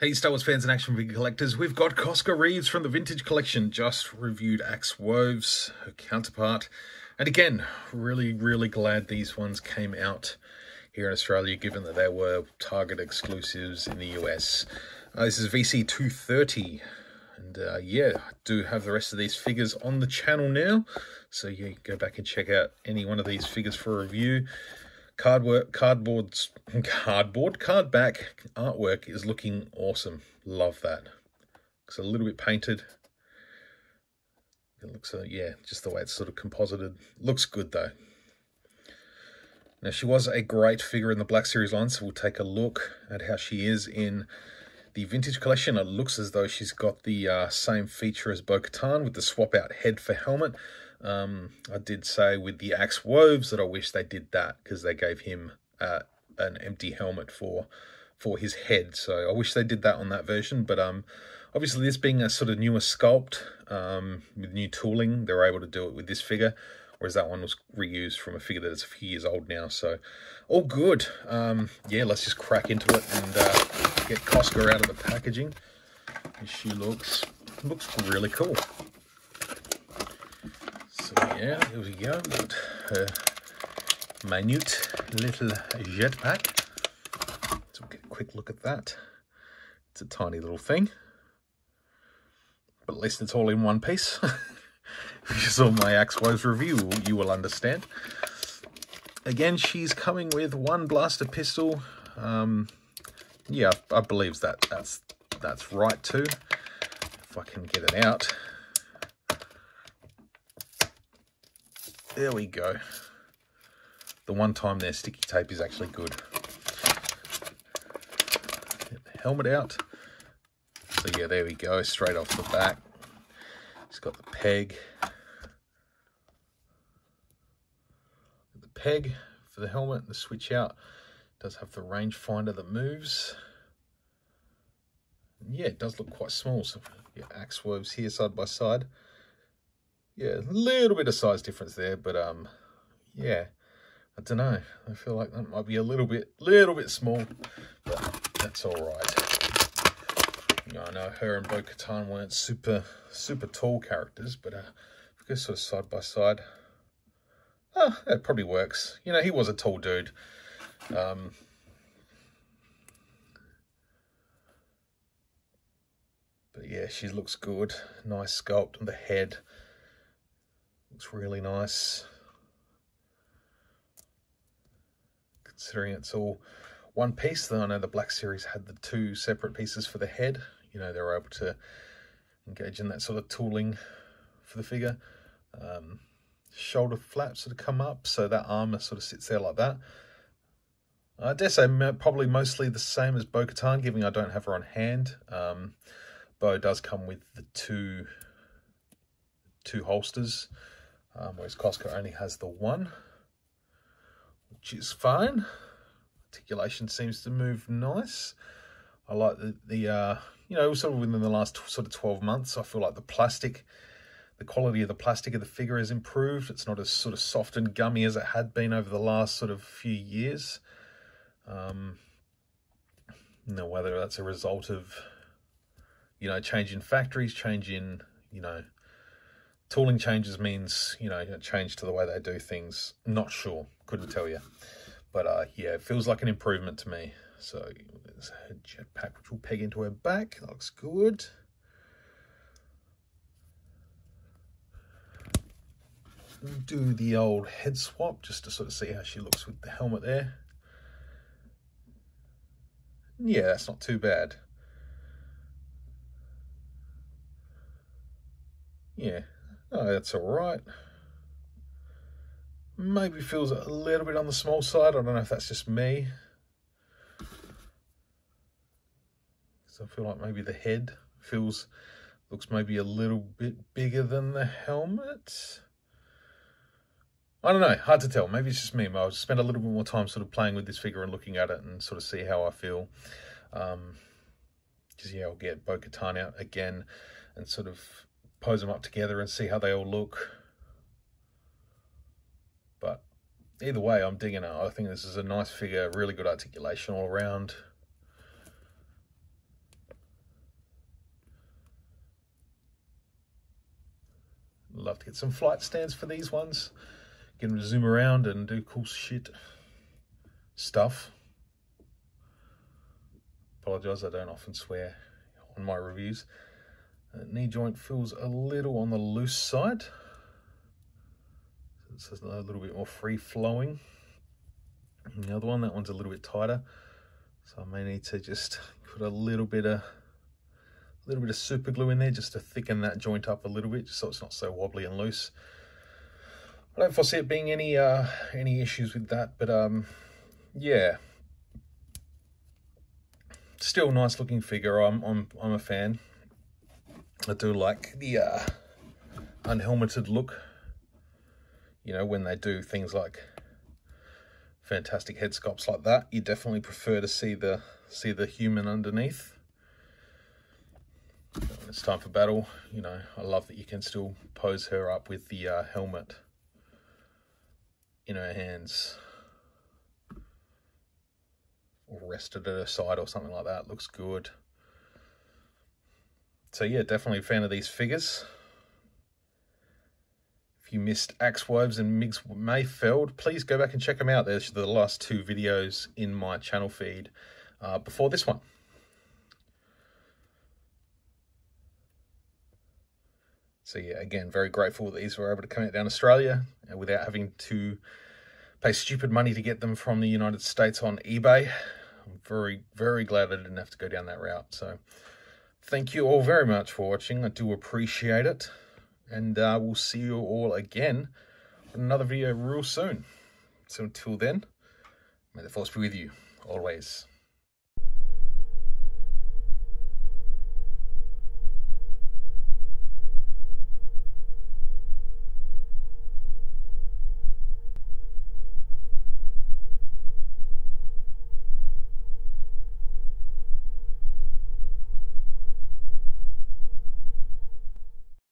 Hey Star Wars fans and action figure collectors, we've got Koska Reeves from the Vintage Collection, just reviewed Axe Woves, her counterpart. And again, really, really glad these ones came out here in Australia, given that they were Target exclusives in the US. Uh, this is VC230, and uh, yeah, I do have the rest of these figures on the channel now, so you go back and check out any one of these figures for a review. Cardwork, cardboards, cardboard, card back artwork is looking awesome. Love that. It's a little bit painted. It looks, uh, yeah, just the way it's sort of composited. Looks good though. Now she was a great figure in the Black Series line, so we'll take a look at how she is in the Vintage Collection. It looks as though she's got the uh, same feature as Bo-Katan with the swap out head for helmet. Um, I did say with the Axe Woves that I wish they did that because they gave him uh, an empty helmet for for his head. So I wish they did that on that version. But um, obviously this being a sort of newer sculpt um, with new tooling, they're able to do it with this figure. Whereas that one was reused from a figure that's a few years old now. So all good. Um, yeah, let's just crack into it and uh, get Koska out of the packaging. She looks looks really cool yeah, here we go. Got a minute little jetpack. So we'll get a quick look at that. It's a tiny little thing. But at least it's all in one piece. if you saw my Axe Woves review, you will understand. Again, she's coming with one blaster pistol. Um, yeah, I believe that that's that's right too. If I can get it out. There we go. The one time their sticky tape is actually good. Helmet out. So yeah, there we go, straight off the back. It's got the peg. The peg for the helmet, and the switch out. It does have the rangefinder that moves. And yeah, it does look quite small. So your axe woves here side by side yeah, a little bit of size difference there, but um, yeah, I don't know. I feel like that might be a little bit, little bit small, but that's all right. I know her and Bo-Katan weren't super, super tall characters, but uh, if we go sort of side by side, oh, that probably works. You know, he was a tall dude. Um, but yeah, she looks good. Nice sculpt on the head. Looks really nice. Considering it's all one piece, though I know the Black Series had the two separate pieces for the head. You know, they were able to engage in that sort of tooling for the figure. Um, shoulder flaps sort of come up, so that armor sort of sits there like that. I dare say probably mostly the same as Bo-Katan, given I don't have her on hand. Um, Bo does come with the two two holsters um, whereas Koska only has the one, which is fine. Articulation seems to move nice. I like the, the uh, you know, sort of within the last sort of 12 months, I feel like the plastic, the quality of the plastic of the figure has improved. It's not as sort of soft and gummy as it had been over the last sort of few years. Um, know, whether that's a result of, you know, change in factories, change in, you know, Tooling changes means, you know, change to the way they do things. Not sure. Couldn't tell you. But uh, yeah, it feels like an improvement to me. So there's a jetpack which will peg into her back. That looks good. do the old head swap just to sort of see how she looks with the helmet there. Yeah, that's not too bad. Yeah, Oh, that's all right. Maybe feels a little bit on the small side. I don't know if that's just me. So I feel like maybe the head feels, looks maybe a little bit bigger than the helmet. I don't know, hard to tell. Maybe it's just me. I'll spend a little bit more time sort of playing with this figure and looking at it and sort of see how I feel. Um, because yeah, I'll get Bo-Katan out again and sort of pose them up together and see how they all look. But either way, I'm digging it. I think this is a nice figure, really good articulation all around. Love to get some flight stands for these ones. Get them to zoom around and do cool shit stuff. Apologise, I don't often swear on my reviews. Uh, knee joint feels a little on the loose side. So it's a little bit more free flowing. And the other one, that one's a little bit tighter. So I may need to just put a little bit of a little bit of super glue in there just to thicken that joint up a little bit, so it's not so wobbly and loose. I don't foresee it being any uh, any issues with that, but um, yeah, still nice looking figure. I'm I'm I'm a fan. I do like the uh, unhelmeted look. You know, when they do things like fantastic head sculpts like that, you definitely prefer to see the see the human underneath. When it's time for battle, you know, I love that you can still pose her up with the uh, helmet in her hands or rested at her side or something like that. Looks good. So yeah, definitely a fan of these figures. If you missed Axe Woves and Migs Mayfeld, please go back and check them out. There's the last two videos in my channel feed uh, before this one. So yeah, again, very grateful that these were able to come out down Australia uh, without having to pay stupid money to get them from the United States on eBay. I'm very, very glad I didn't have to go down that route. So thank you all very much for watching. I do appreciate it. And uh, we'll see you all again in another video real soon. So until then, may the force be with you always.